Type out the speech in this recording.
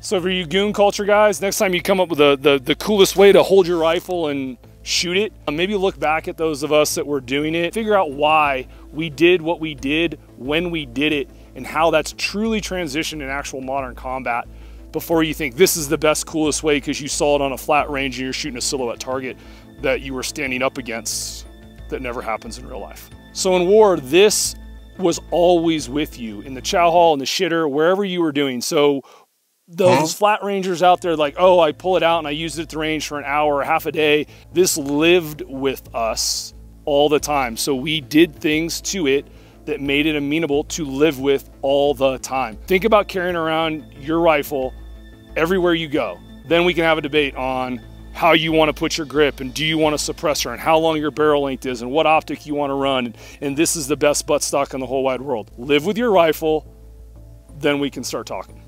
So for you goon culture guys, next time you come up with the, the, the coolest way to hold your rifle and shoot it, uh, maybe look back at those of us that were doing it, figure out why we did what we did when we did it and how that's truly transitioned in actual modern combat before you think this is the best, coolest way because you saw it on a flat range and you're shooting a silhouette target that you were standing up against that never happens in real life. So in war, this was always with you in the chow hall, in the shitter, wherever you were doing. So those flat rangers out there like, oh, I pull it out and I use it at the range for an hour or half a day. This lived with us all the time. So we did things to it that made it amenable to live with all the time. Think about carrying around your rifle everywhere you go. Then we can have a debate on how you want to put your grip and do you want a suppressor and how long your barrel length is and what optic you want to run. And this is the best buttstock in the whole wide world. Live with your rifle, then we can start talking.